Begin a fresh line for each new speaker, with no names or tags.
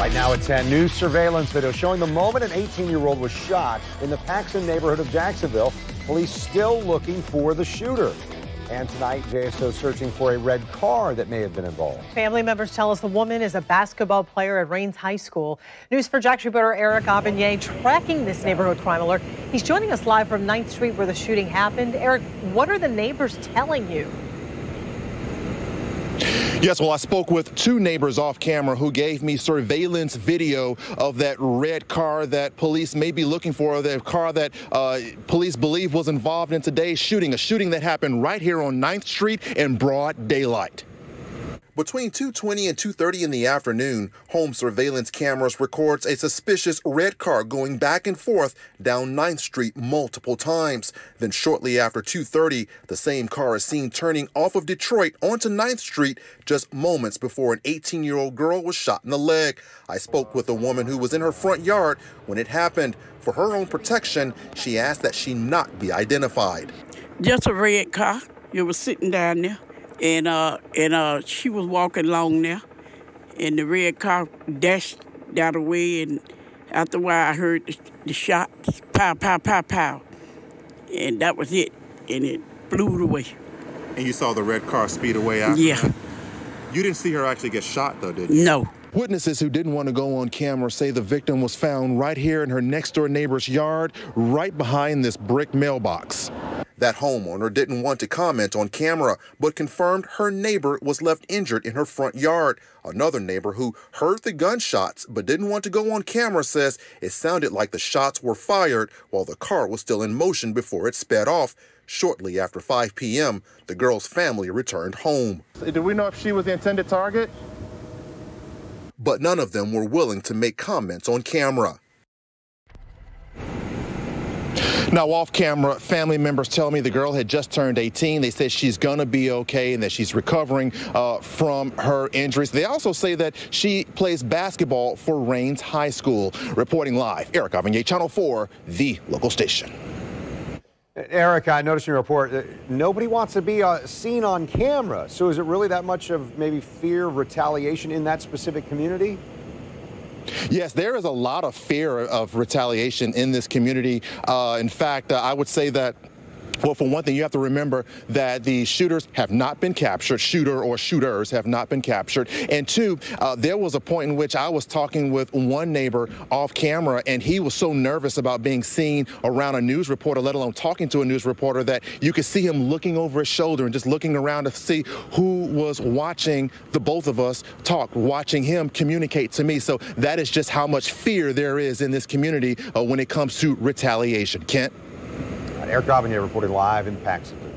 Right now at 10, new surveillance video showing the moment an 18-year-old was shot in the Paxon neighborhood of Jacksonville. Police still looking for the shooter. And tonight, JSO searching for a red car that may have been involved.
Family members tell us the woman is a basketball player at Raines High School. News4JAX reporter Erik Avanier tracking this neighborhood crime alert. He's joining us live from 9th Street where the shooting happened. Eric, what are the neighbors telling you?
Yes, well, I spoke with two neighbors off camera who gave me surveillance video of that red car that police may be looking for, the car that uh, police believe was involved in today's shooting, a shooting that happened right here on 9th Street in broad daylight. Between 2:20 and 2:30 in the afternoon, home surveillance cameras records a suspicious red car going back and forth down 9th Street multiple times. Then shortly after 2:30, the same car is seen turning off of Detroit onto 9th Street just moments before an 18-year-old girl was shot in the leg. I spoke with a woman who was in her front yard when it happened. For her own protection, she asked that she not be identified.
Just a red car. It was sitting down there and uh and uh she was walking along there and the red car dashed down the way and after a while I heard the, the shots pow pow pow pow and that was it and it blew it away.
And you saw the red car speed away after
Yeah.
that? You didn't see her actually get shot though, did you?
No.
Witnesses who didn't want to go on camera say the victim was found right here in her next door neighbor's yard, right behind this brick mailbox. That homeowner didn't want to comment on camera, but confirmed her neighbor was left injured in her front yard. Another neighbor who heard the gunshots but didn't want to go on camera says it sounded like the shots were fired while the car was still in motion before it sped off. Shortly after 5 p.m., the girl's family returned home.
Did we know if she was the intended target?
But none of them were willing to make comments on camera. Now, off camera, family members tell me the girl had just turned 18. They said she's going to be okay and that she's recovering uh, from her injuries. They also say that she plays basketball for Raines High School. Reporting live, Erik Avanier, Channel 4, the local station.
Eric, I noticed in your report that nobody wants to be uh, seen on camera. So is it really that much of maybe fear retaliation in that specific community?
Yes, there is a lot of fear of retaliation in this community. Uh, in fact, uh, I would say that. Well, for one thing, you have to remember that the shooters have not been captured, shooter or shooters have not been captured. And two, uh, there was a point in which I was talking with one neighbor off camera, and he was so nervous about being seen around a news reporter, let alone talking to a news reporter, that you could see him looking over his shoulder and just looking around to see who was watching the both of us talk, watching him communicate to me. So that is just how much fear there is in this community uh, when it comes to retaliation. Kent?
Erik Avanier reporting live in tonight.